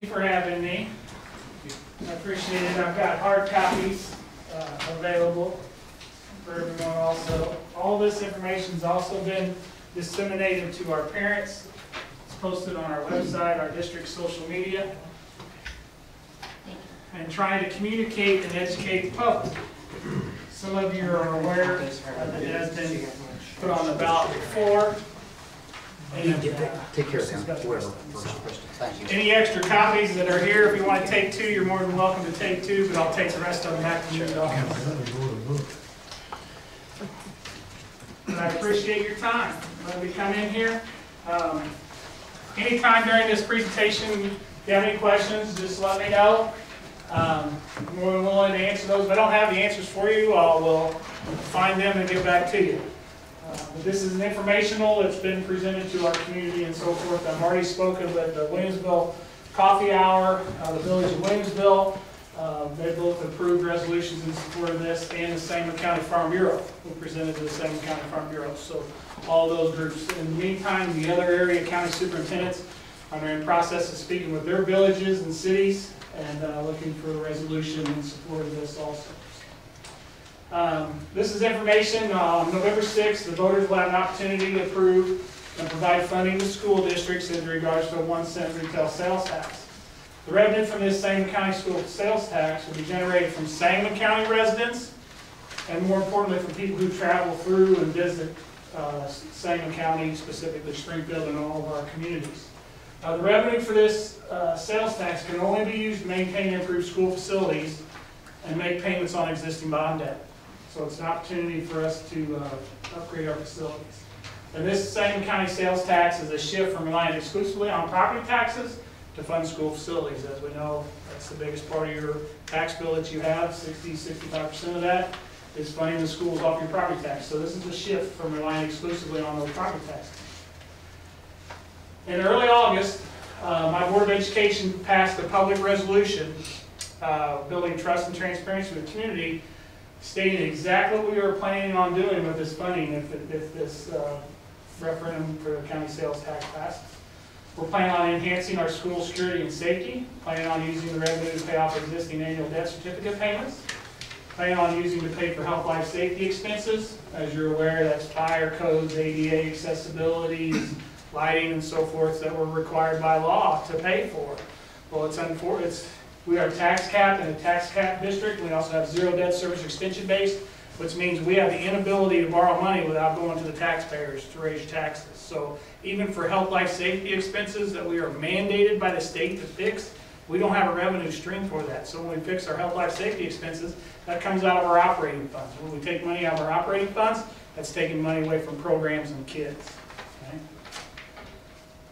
you for having me. I appreciate it. I've got hard copies uh, available for everyone also. All this information has also been disseminated to our parents. It's posted on our website, our district social media. And trying to communicate and educate the public. Some of you are aware uh, that it has been put on the ballot before. Take care of them, whoever. Thank you. Any extra copies that are here, if you want to take two, you're more than welcome to take two, but I'll take the rest of them back to you. And I appreciate your time. Let me come in here. Um, Anytime during this presentation, if you have any questions, just let me know. Um, I'm More than willing to answer those. If I don't have the answers for you, I will find them and get back to you. Uh, but This is an informational, it's been presented to our community and so forth. I've already spoken with the Williamsville Coffee Hour, uh, the Village of Williamsville. Uh, They both approved resolutions in support of this, and the Sangamon County Farm Bureau, who presented to the Sangamon County Farm Bureau. So all those groups. In the meantime, the other area county superintendents are in process of speaking with their villages and cities and uh, looking for a resolution in support of this also. Um, This is information, uh, on November 6th, the voters will have an opportunity to approve and provide funding to school districts in regards to a one cent retail sales tax. The revenue from this Sangamon County school sales tax will be generated from Sangamon County residents and more importantly, from people who travel through and visit uh, Sangamon County, specifically Springfield and all of our communities. Uh, The revenue for this uh, sales tax can only be used to maintain and improve school facilities and make payments on existing bond debt. So it's an opportunity for us to uh, upgrade our facilities. And this Sangamon County sales tax is a shift from relying exclusively on property taxes to fund school facilities. As we know, that's the biggest part of your tax bill that you have, 60, 65% of that is funding the schools off your property tax. So this is a shift from relying exclusively on those property taxes. In early August, uh, my Board of Education passed a public resolution uh, building trust and transparency with the community, stating exactly what we were planning on doing with this funding if, if this uh, referendum for the county sales tax passes. We're planning on enhancing our school security and safety, planning on using the revenue to pay off existing annual debt certificate payments, planning on using to pay for health, life, safety expenses. As you're aware, that's fire codes, ADA accessibilities, lighting and so forth that we're required by law to pay for. Well, it's unfor, it's, we are tax cap in a tax cap district, we also have zero debt service extension base, which means we have the inability to borrow money without going to the taxpayers to raise taxes. So even for health, life, safety expenses that we are mandated by the state to fix, we don't have a revenue stream for that. So when we fix our health, life, safety expenses, that comes out of our operating funds. When we take money out of our operating funds, that's taking money away from programs and kids. okay?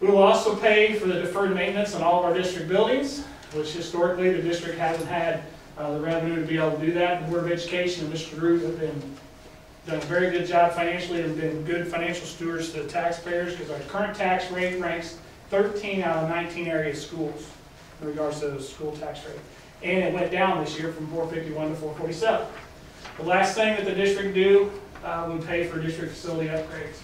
We will also pay for the deferred maintenance on all of our district buildings, which historically the district hasn't had uh, the revenue to be able to do that. The Board of Education and Mr. Root have been, done a very good job financially, and been good financial stewards to the taxpayers, because our current tax rate ranks 13 out of 19 area schools in regards to the school tax rate. And it went down this year from 451 to 447. The last thing that the district do, uh, we pay for district facility upgrades.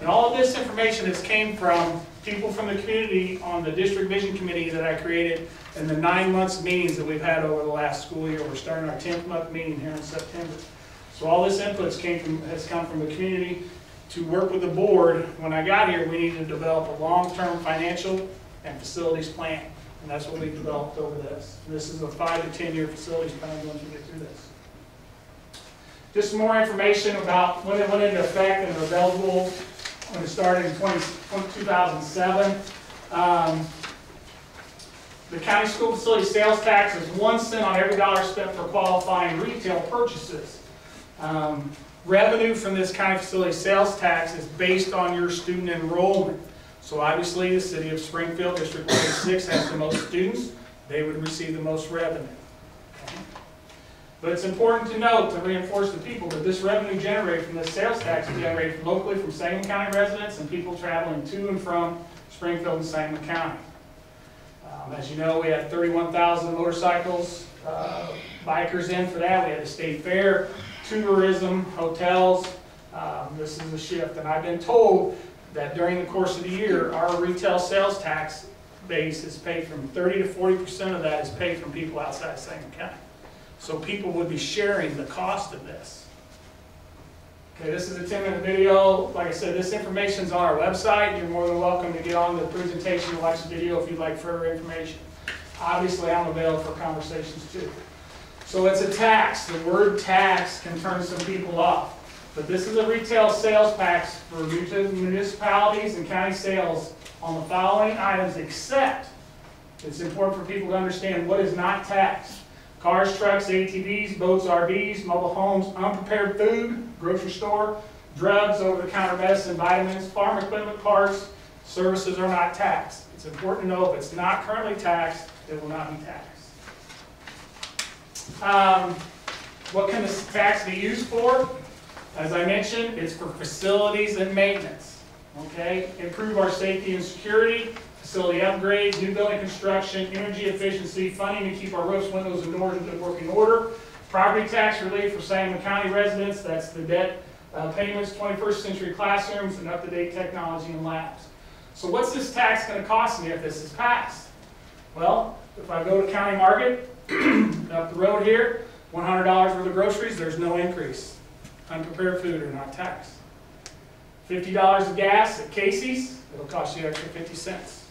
And all of this information has came from people from the community on the district vision committee that I created in the nine months meetings that we've had over the last school year. We're starting our 10th month meeting here in September. So all this from, has come from the community to work with the board. When I got here, we needed to develop a long-term financial and facilities plan. And that's what we developed over this. This is a five to 10-year facilities plan once we get through this. Just more information about when it went into effect and available when it started in 20 2007. Um, The county school facility sales tax is one cent on every dollar spent for qualifying retail purchases. Um, Revenue from this county facility sales tax is based on your student enrollment. So obviously, the city of Springfield, District 26, has the most students, they would receive the most revenue. But it's important to note, to reinforce the people, that this revenue generated from this sales tax is generated locally from Sangamon County residents and people traveling to and from Springfield and Sangamon County. Um, As you know, we had 31,000 motorcycles, uh, bikers in for that. We had the state fair, tourism, hotels. Um, This is a shift, and I've been told that during the course of the year, our retail sales tax base is paid from, thirty to forty percent of that is paid from people outside Sangamon County. So people would be sharing the cost of this. Okay, this is a ten-minute video. Like I said, this information is on our website. You're more than welcome to get on the presentation and watch the video if you'd like further information. Obviously, I'm available for conversations too. So it's a tax. The word tax can turn some people off. But this is a retail sales tax for municipalities and county sales on the following items, except it's important for people to understand what is not taxed. Cars, trucks, ATVs, boats, RVs, mobile homes, unprepared food, grocery store, drugs, over-the-counter medicine, vitamins, farm equipment, parts, services are not taxed. It's important to know if it's not currently taxed, it will not be taxed. Um, What can this tax be used for? As I mentioned, it's for facilities and maintenance, okay? Improve our safety and security, facility upgrades, new building construction, energy efficiency, funding to keep our roofs, windows, and doors in working order, property tax relief for Sangamon County residents, that's the debt uh, payments, 21st century classrooms, and up-to-date technology and labs. So what's this tax gonna cost me if this is passed? Well, if I go to County Market, up the road here, $100 worth of groceries, there's no increase. Unprepared food are not taxed. $50 of gas at Casey's, it'll cost you extra 50 cents.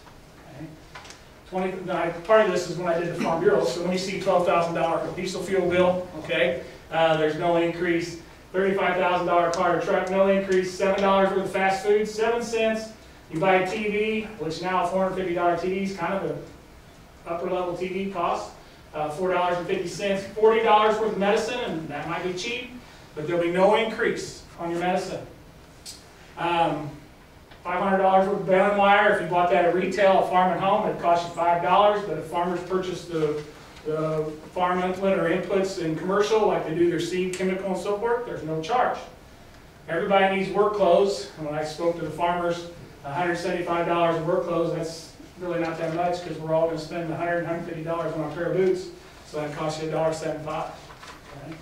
Okay? 20, now, part of this is when I did the Farm Bureau, so when you see $12,000 diesel fuel bill, okay, uh, there's no increase. $35,000 car or truck, no increase. $7 worth of fast food, 7 cents. You buy a TV, which now a $450 TV is kind of an upper level TV cost, uh, $4.50. $40 worth of medicine, and that might be cheap, but there'll be no increase on your medicine. Um, $500 worth of baling wire, if you bought that at retail, at farm and home, it'd cost you $5, but if farmers purchase the, the farm implement or inputs in commercial, like they do their seed, chemical, and so forth, there's no charge. Everybody needs work clothes, and when I spoke to the farmers, $175 of work clothes, that's really not that much, because we're all gonna spend $100, $150 on a pair of boots, so that costs you $1.75. Okay?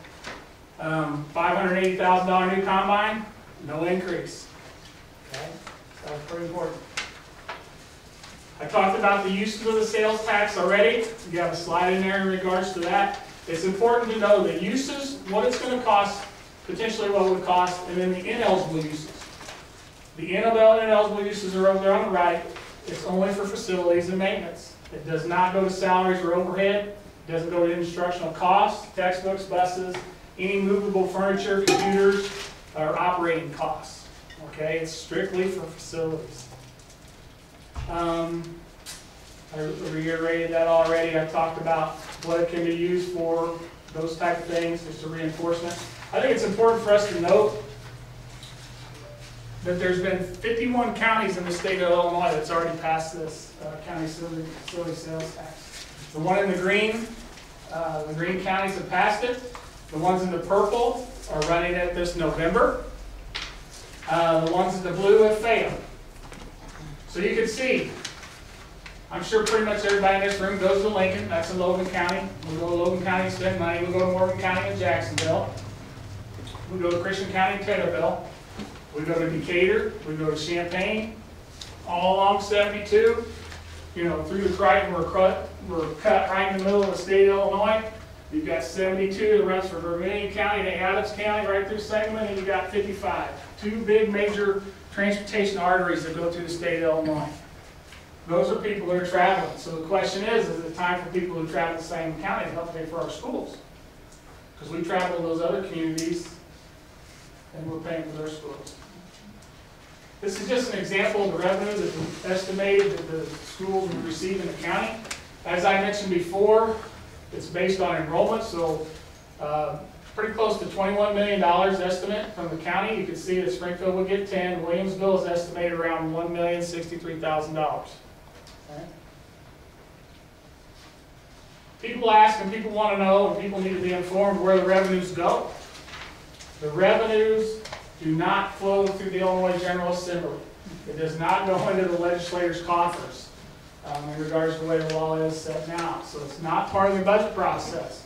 Um, $580,000 new combine, no increase. Okay, that's pretty important. I talked about the uses of the sales tax already. You have a slide in there in regards to that. It's important to know the uses, what it's gonna cost, potentially what it would cost, and then the ineligible uses. The ineligible uses are over there on the right. It's only for facilities and maintenance. It does not go to salaries or overhead. It doesn't go to instructional costs, textbooks, buses, any movable furniture, computers, or operating costs. Okay, it's strictly for facilities. Um, I reiterated that already. I talked about what it can be used for, those type of things, just a reinforcement. I think it's important for us to note that there's been 51 counties in the state of Illinois that's already passed this uh, county facility sales tax. The one in the green, uh, the green counties have passed it. The ones in the purple are running it this November. Uh, The ones in the blue have failed. So you can see, I'm sure pretty much everybody in this room goes to Lincoln, that's in Logan County. We go to Logan County and spend money, we go to Morgan County and Jacksonville. We go to Christian County and Taylorville. We go to Decatur, we go to Champaign, all along 72, you know, through the Crichton, we're cut, we're cut right in the middle of the state of Illinois. You've got 72 that runs from Vermilion County to Adams County, right through Sangamon, and you've got 55. Two big major transportation arteries that go through the state of Illinois. Those are people that are traveling. So the question is, is it time for people who travel to Sangamon County to help pay for our schools? Because we travel to those other communities, and we're paying for their schools. This is just an example of the revenue that we estimated that the schools would receive in the county. As I mentioned before, it's based on enrollment, so uh, pretty close to $21 million estimate from the county. You can see that Springfield will get 10, Williamsville is estimated around $1,063,000. Okay? People ask and people want to know, and people need to be informed where the revenues go. The revenues do not flow through the Illinois General Assembly. It does not go into the legislators' coffers um, in regards to the way the law is set now. So it's not part of the budget process.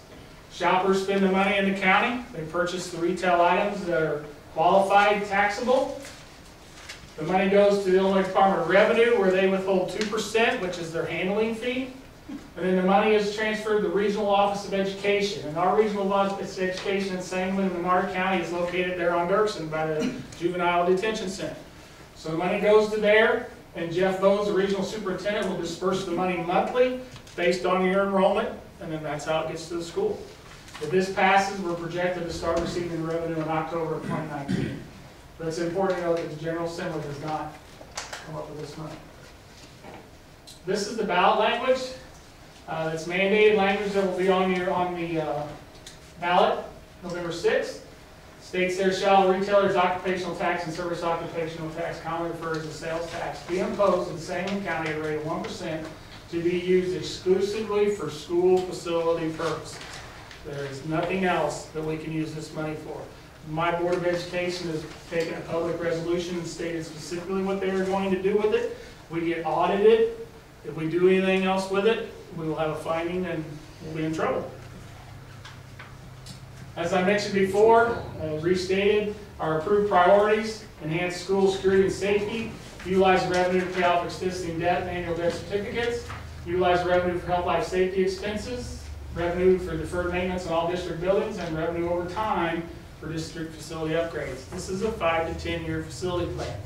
Shoppers spend the money in the county. They purchase the retail items that are qualified taxable. The money goes to the Illinois Department of Revenue where they withhold two percent, which is their handling fee. And then the money is transferred to the Regional Office of Education. And our Regional Office of Education in Sangamon and Menard County is located there on Dirksen by the Juvenile Detention Center. So the money goes to there, and Jeff Vose, the regional superintendent, will disperse the money monthly based on your enrollment, and then that's how it gets to the school. If this passes, we're projected to start receiving revenue in October of 2019. But it's important to note that the General Assembly does not come up with this money. This is the ballot language. Uh, It's mandated language that will be on your, on the uh, ballot November 6th. States there shall retailers occupational tax and service occupational tax commonly referred as sales tax be imposed in Sangamon County at a rate of one percent to be used exclusively for school facility purposes. There is nothing else that we can use this money for. My Board of Education has taken a public resolution and stated specifically what they are going to do with it. We get audited. If we do anything else with it, we will have a finding and we'll be in trouble. As I mentioned before, uh, restated, our approved priorities, enhance school security and safety, utilize revenue to pay off existing debt and annual debt certificates, utilize revenue for health, life, safety expenses, revenue for deferred maintenance on all district buildings, and revenue over time for district facility upgrades. This is a five to 10-year facility plan.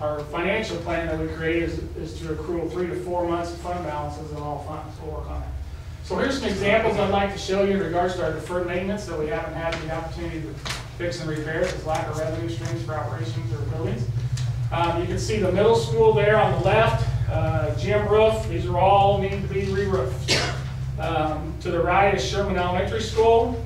Our financial plan that we created is, is to accrue three to four months of fund balances in all funds. We'll work on that. So here's some examples I'd like to show you in regards to our deferred maintenance that we haven't had the opportunity to fix and repair, this lack of revenue streams for operations or buildings. Um, you can see the middle school there on the left, uh, gym roof, these are all need to be re-roofed. Um, to the right is Sherman Elementary School.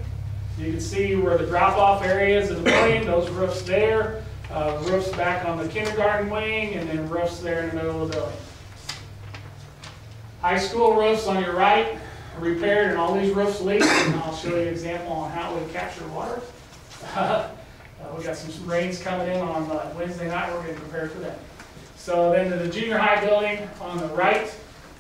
You can see where the drop-off areas of the building, those roofs there, uh, roofs back on the kindergarten wing, and then roofs there in the middle of the building. High school roofs on your right, are repaired and all these roofs leak, and I'll show you an example on how we capture water. Uh, we got some rains coming in on uh, Wednesday night, we're getting prepared for that. So then to the junior high building on the right,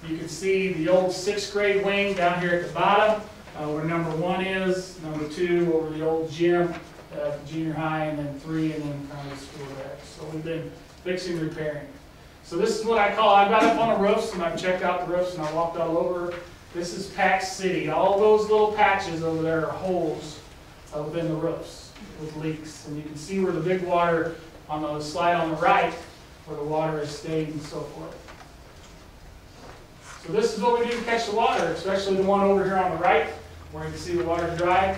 you can see the old sixth grade wing down here at the bottom, uh, where number one is, number two over the old gym, uh, junior high, and then three, and then primary school there. So we've been fixing, repairing. So this is what I call, I got up on the roofs and I've checked out the roofs and I walked all over. This is Pack City. All those little patches over there are holes uh, within the roofs with leaks. And you can see where the big water on the slide on the right, where the water has stayed and so forth. So this is what we do to catch the water, especially the one over here on the right, where you can see the water dry.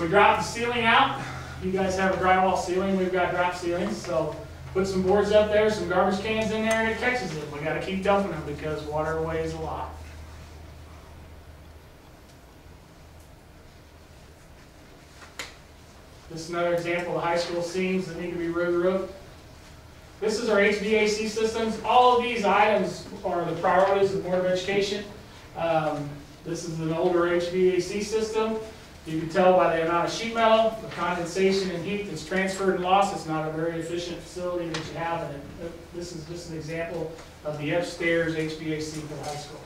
We drop the ceiling out. You guys have a drywall ceiling, we've got drop ceilings, so put some boards up there, some garbage cans in there, and it catches it. We gotta keep dumping them because water weighs a lot. This is another example of high school seams that need to be re-roofed. This is our HVAC systems. All of these items are the priorities of the Board of Education. Um, This is an older HVAC system. You can tell by the amount of sheet metal, the condensation and heat that's transferred and lost. It's not a very efficient facility that you have. And this is just an example of the upstairs HVAC for the high school.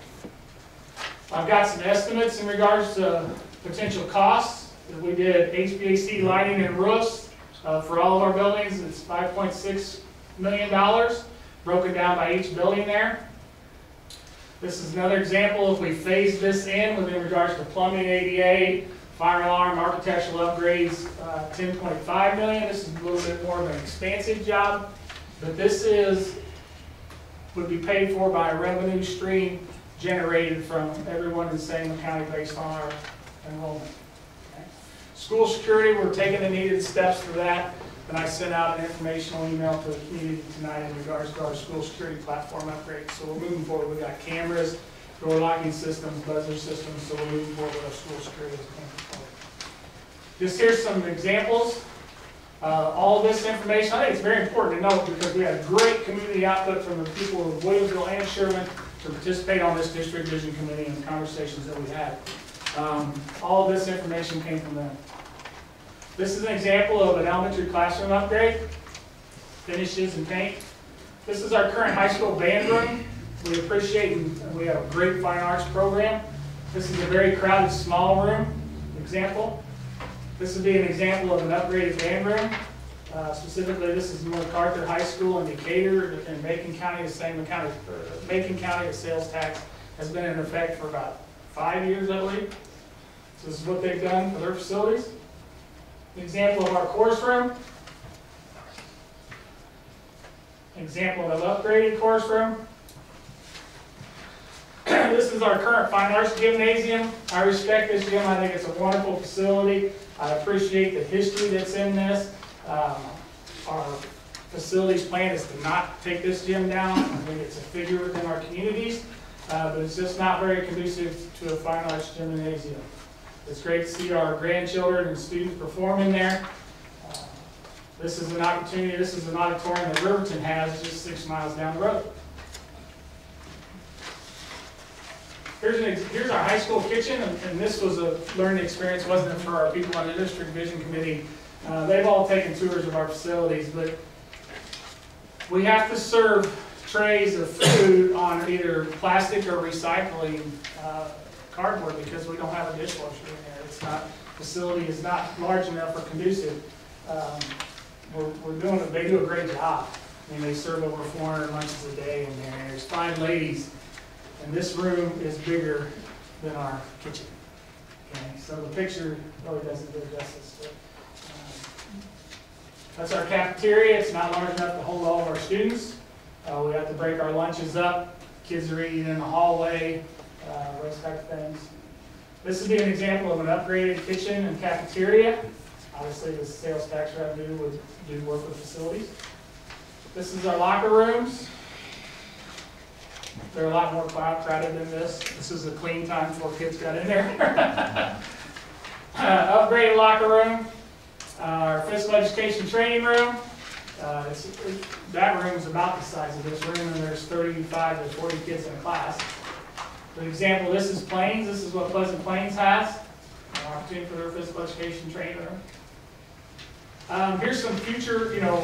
I've got some estimates in regards to potential costs. If we did HVAC lighting and roofs uh, for all of our buildings, it's five point six million dollars, broken down by each building there. This is another example, if we phase this in within regards to plumbing, ADA, fire alarm, architectural upgrades, uh, ten point five million. This is a little bit more of an expansive job, but this is, would be paid for by a revenue stream generated from everyone in Sangamon County based on our enrollment. School security, we're taking the needed steps for that, and I sent out an informational email to the community tonight in regards to our school security platform upgrade. So we're moving forward, we've got cameras, door locking systems, buzzer systems, so we're moving forward with our school security. Just here's some examples. Uh, All this information, I think it's very important to note because we had great community output from the people of Williamsville and Sherman to participate on this district vision committee and the conversations that we had. Um, All this information came from them. This is an example of an elementary classroom upgrade, finishes and paint. This is our current high school band room. We appreciate, and we have a great fine arts program. This is a very crowded, small room, example. This would be an example of an upgraded band room. Uh, Specifically, this is MacArthur High School in Decatur, in Macon County, the same county, Macon County, sales tax has been in effect for about five years, I believe. So This is what they've done for their facilities. An Example of our course room. Example of an upgraded course room. This is our current fine arts gymnasium. I respect this gym, I think it's a wonderful facility. I appreciate the history that's in this. Um, Our facilities plan is to not take this gym down. I think it's a figure within our communities, uh, but it's just not very conducive to a fine arts gymnasium. It's great to see our grandchildren and students perform in there. Uh, This is an opportunity, this is an auditorium that Riverton has just six miles down the road. Here's an, here's our high school kitchen, and and this was a learning experience, wasn't it, for our people on the district vision committee? Uh, They've all taken tours of our facilities, but we have to serve trays of food on either plastic or recycling uh, cardboard because we don't have a dishwasher in there. It's not, facility is not large enough or conducive. Um, We're, we're doing, it- they do a great job. I mean, they serve over four hundred lunches a day in there. There's five ladies, and this room is bigger than our kitchen. Okay, so the picture probably doesn't do justice. but, um, That's our cafeteria. It's not large enough to hold all of our students. Uh, we have to break our lunches up. Kids are eating in the hallway, uh, those type of things. This would be an example of an upgraded kitchen and cafeteria. Obviously, the sales tax revenue would do work with facilities. This is our locker rooms. They're a lot more crowd- crowded than this. This is a clean time before kids got in there. Uh, Upgraded locker room, Uh, our physical education training room. Uh, it- that room is about the size of this room, and there's thirty-five to forty kids in a class. For example, this is Plains, this is what Pleasant Plains has, an opportunity for their physical education trainer. Um, here's some future, you know,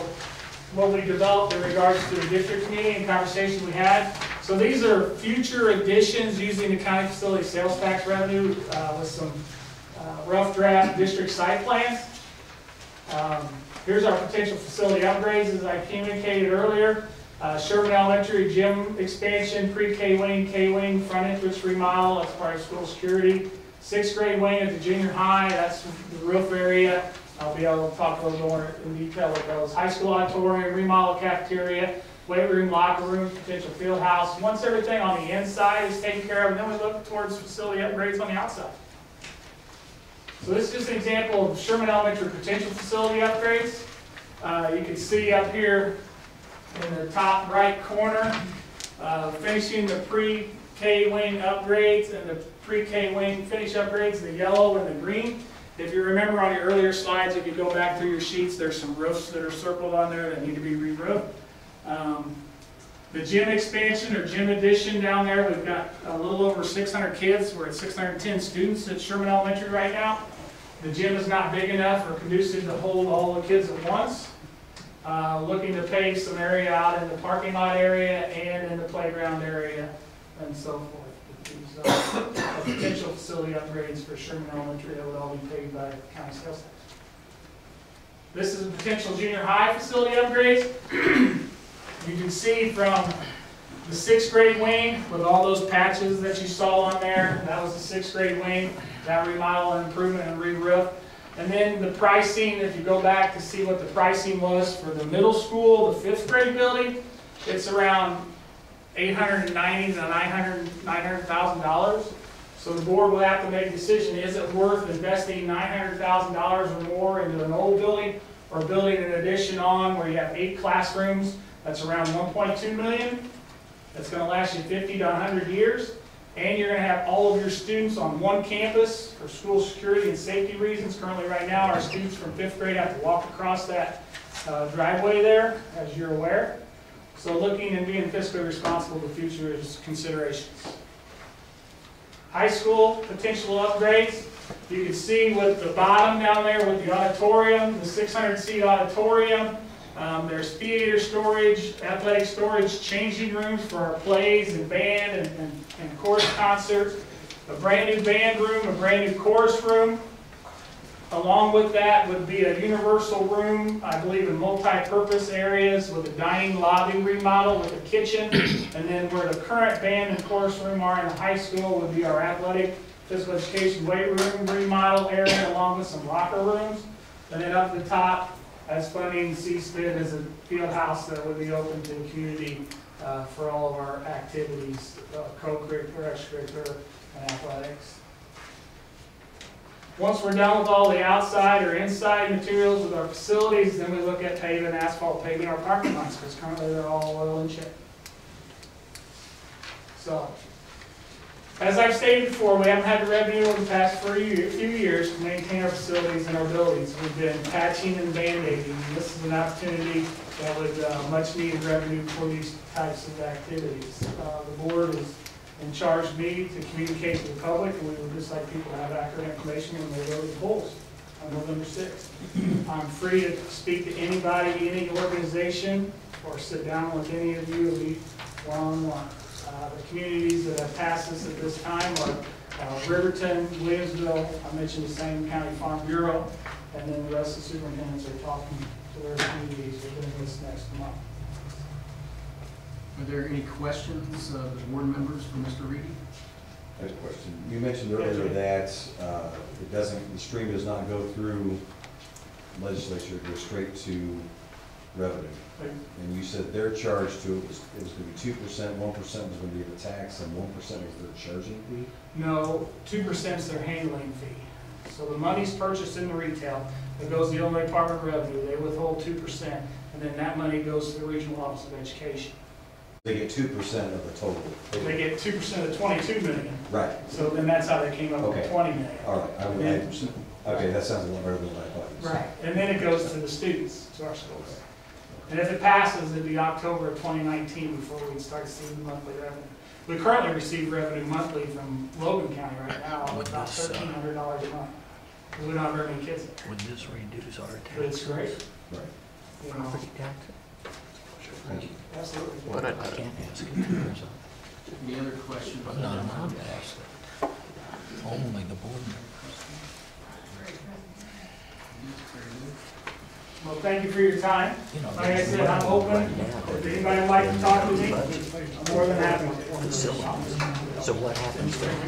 what we developed in regards to the district meeting and conversations we had. So these are future additions using the county facility sales tax revenue, uh, with some, uh, rough draft district site plans. Um, Here's our potential facility upgrades, as I communicated earlier. Uh, Sherman Elementary gym expansion, pre-K wing, K wing, front entrance remodel, that's part of school security. Sixth grade wing at the junior high, that's the roof area. I'll be able to talk a little more in detail with those. High school auditorium, remodel cafeteria, weight room, locker room, potential field house. Once everything on the inside is taken care of, then we look towards facility upgrades on the outside. So this is just an example of Sherman Elementary potential facility upgrades. Uh, you can see up here in the top right corner, uh, finishing the pre-K wing upgrades and the pre-K wing finish upgrades, the yellow and the green. If you remember on your earlier slides, if you go back through your sheets, there's some roofs that are circled on there that need to be re-roofed. Um, The gym expansion or gym addition down there, we've got a little over 600 kids. We're at 610 students at Sherman Elementary right now. The gym is not big enough or conducive to hold all the kids at once. Uh, Looking to pave some area out in the parking lot area and in the playground area and so forth. These are Potential facility upgrades for Sherman Elementary that would all be paid by county sales tax. This is a potential junior high facility upgrades. You can see from the sixth grade wing with all those patches that you saw on there, that was the sixth grade wing, that remodel and improvement and re-roof. And then the pricing, if you go back to see what the pricing was for the middle school, the fifth grade building, it's around eight hundred and ninety to nine hundred, nine hundred thousand dollars. So the board will have to make a decision, is it worth investing nine hundred thousand dollars or more into an old building? Or building an addition on where you have eight classrooms, that's around one point two million. That's gonna last you fifty to hundred years. And you're gonna have all of your students on one campus for school security and safety reasons. Currently, right now, our students from fifth grade have to walk across that uh, driveway there, as you're aware. So looking and being fiscally responsible for future considerations. High school potential upgrades. You can see with the bottom down there with the auditorium, the 600 seat auditorium. Um, There's theater storage, athletic storage, changing rooms for our plays and band and- and and chorus concerts. A brand new band room, a brand new chorus room. Along with that would be a universal room, I believe in multi-purpose areas with a dining lobby remodel with a kitchen. And then where the current band and chorus room are in the high school would be our athletic physical education weight room remodel area along with some locker rooms. And then up the top, as funding sees fit, is a field house that would be open to the community uh, for all of our activities, uh, co-curricular, extracurricular, and athletics. Once we're done with all the outside or inside materials with our facilities, then we look at paving, asphalt paving our parking lots, because currently they're all oil and chip. So, as I've stated before, we haven't had the revenue over the past few year- few years to maintain our facilities and our buildings. We've been patching and band-aiding, and this is an opportunity that would, uh, much needed revenue for these types of activities. Uh, The board is and charged me to communicate to the public, and we would just like people to have accurate information when they go to the polls on November sixth. I'm free to speak to anybody, any organization, or sit down with any of you one-on-one. Uh, The communities that have passed this at this time are uh, Riverton, Williamsville, I mentioned the Sangamon County Farm Bureau, and then the rest of the superintendents are talking to their communities within this next month. Are there any questions of the board members for Mr. Reedy? I have a question. You mentioned earlier that uh, it doesn't, the stream does not go through legislature, it goes straight to revenue. And you said their charge to it was, it was gonna be two percent, one percent was gonna be the tax, and one percent was their charging fee? No, two percent is their handling fee. So the money's purchased in the retail, it goes to the Illinois Department of Revenue, they withhold two percent, and then that money goes to the Regional Office of Education. They get two percent of the total. They get two percent of twenty-two million, Right, so then that's how they came up with Okay. twenty million. all right, I would, I- okay, that sounds a lot better than what I thought you said. Right, and then it goes to the students, to our schools. And if it passes, it'd be October of twenty nineteen before we'd start seeing monthly revenue. We currently receive revenue monthly from Logan County right now, Would about this, uh, thirteen hundred dollars a month. 'Cause we don't have very many kids Would this reduce our but it's great, Right. you know, Property tax? Thank you. absolutely. But I I can't ask it, Any other questions? I'm not allowed to ask it. Only the board members. Well, thank you for your time. Like I said, I'm open. If anybody would like to talk to me, I'm more than happy to. So what happens?